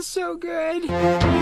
feels so good.